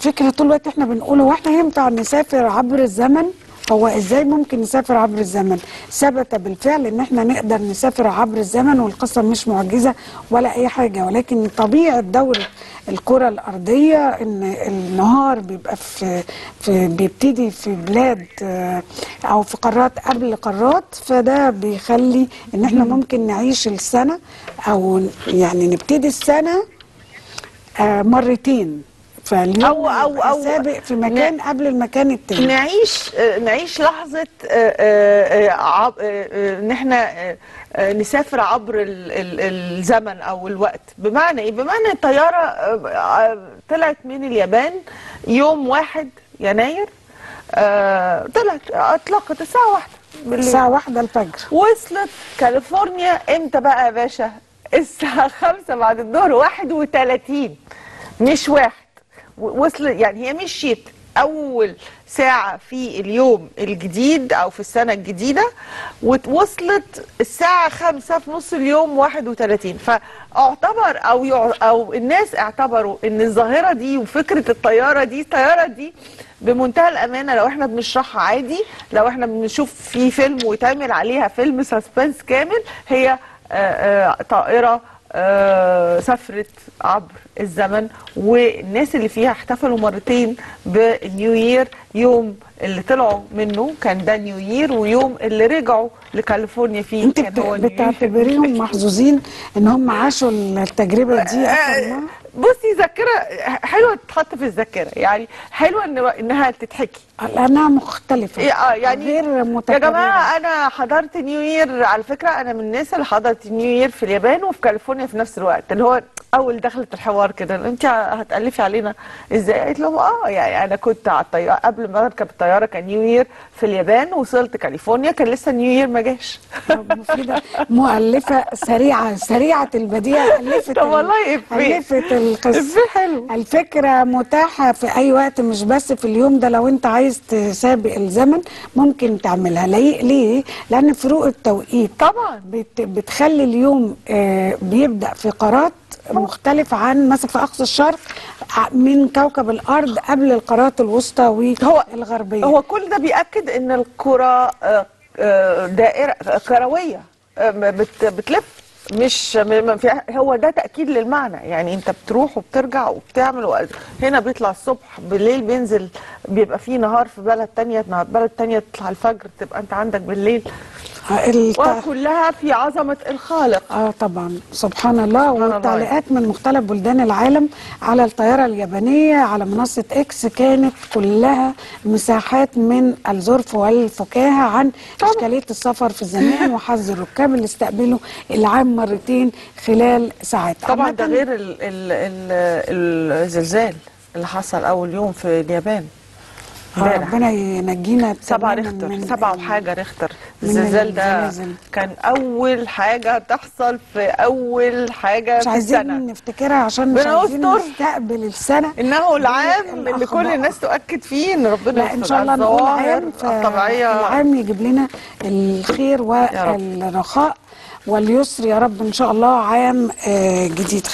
فكرة طول الوقت إحنا بنقول هو إحنا ينفع نسافر عبر الزمن هو إزاي ممكن نسافر عبر الزمن؟ ثبت بالفعل ان إحنا نقدر نسافر عبر الزمن والقصة مش معجزة ولا اي حاجة ولكن طبيعة دورة الكرة الأرضية ان النهار بيبقى في, في بيبتدي في بلاد آه، أو في قارات قبل قارات فده بيخلي ان إحنا ممكن نعيش السنة أو يعني نبتدي السنة آه، مرتين. فاليوم أو- أو- أو- سابق في مكان قبل المكان التاني. نعيش آه، نعيش لحظة آه، آه، عب- إن إحنا آه، آه، نسافر عبر ال- ال- الزمن أو الوقت. بمعنى إيه؟ بمعنى الطيارة طلعت من اليابان يوم واحد يناير طلعت أطلقت الساعة واحدة بالليل. الساعة واحدة الفجر. وصلت كاليفورنيا. إمتى بقى يا باشا؟ الساعة خمسة بعد الظهر واحد وتلاتين مش واحد. و- وصلت يعني هي مشيت أول ساعة في اليوم الجديد أو في السنة الجديدة ووصلت الساعة خمسة في نص اليوم واحد وتلاتين. فأعتبر أو يع... أو الناس اعتبروا إن الظاهرة دي وفكرة الطيارة دي الطيارة دي بمنتهى الأمانة لو إحنا بنشرحها عادي لو إحنا بنشوف في فيلم ويتعمل عليها فيلم سسبنس كامل هي طائرة سافرت عبر الزمن والناس اللي فيها احتفلوا مرتين بال new year يوم اللي طلعوا منه كان ده new year ويوم اللي رجعوا لكاليفورنيا فيه. انت بتعتبريهم محظوظ إن هم عاشوا التجربة دي بصي ذاكرة حلوة تتحط في الذاكرة. يعني حلوة إن إنها تتحكي. لانها مختلفة. إيه، آه يعني غير متكررة يا جماعة أنا حضرت new year على فكرة أنا من الناس اللي حضرت new year في اليابان وفي كاليفورنيا في نفس الوقت. اللي هو أول دخلت الحوار كده. أنت هتألفي علينا إزاي؟ قالت لهم آه يعني أنا كنت على الطياره قبل ما أركب الطيارة كان نيو يير في اليابان وصلت كاليفورنيا كان لسه نيو يير ما جاش. مفيدة. مؤلفة سريعة سريعة البديهة ألفت طب ال- والله إفيه. إفيه حلو. الفكرة متاحة في أي وقت مش بس في اليوم ده لو أنت عايز تسابق الزمن ممكن تعملها ليه؟ ليه؟ لأن فروق التوقيت طبعا بت بتخلي اليوم آه، بيبدأ في قارات مختلفة عن مثلا في أقصى الشرق ع- من كوكب الأرض قبل القارات الوسطى والغربية هو كل ده بيأكد إن الكرة آه، آه، آه، بت- بتلف مش فيها هو ده تأكيد للمعنى. يعني انت بتروح وبترجع وبتعمل و- هنا بيطلع الصبح بالليل بينزل بيبقى فيه نهار في بلد تانية بلد تانية تطلع الفجر تبقى انت عندك بالليل. وكلها في عظمة الخالق. آه طبعا. سبحان الله. والتعليقات من مختلف بلدان العالم على الطيارة اليابانية على منصة إكس كانت كلها مساحات من الظرف والفكاهة عن إشكالية السفر في الزمان وحظ الركاب اللي استقبلوا العام مرتين خلال ساعات. طبعا ده غير ال ال ال الزلزال اللي حصل أول يوم في اليابان. ربنا ينجينا سبعة ريختر سبعة وحاجة ريختر الزلزال ده. كان أول حاجة تحصل في أول حاجة مش عايزين نفتكرها عشان مش عايزين. نستقبل السنة إنه العام اللي كل. الناس تؤكد فيه إن ربنا لا يستر شاء الله نقول عام الطبيعية العام يجيب لنا الخير. والرخاء واليسر يا رب إن شاء الله عام آه، جديد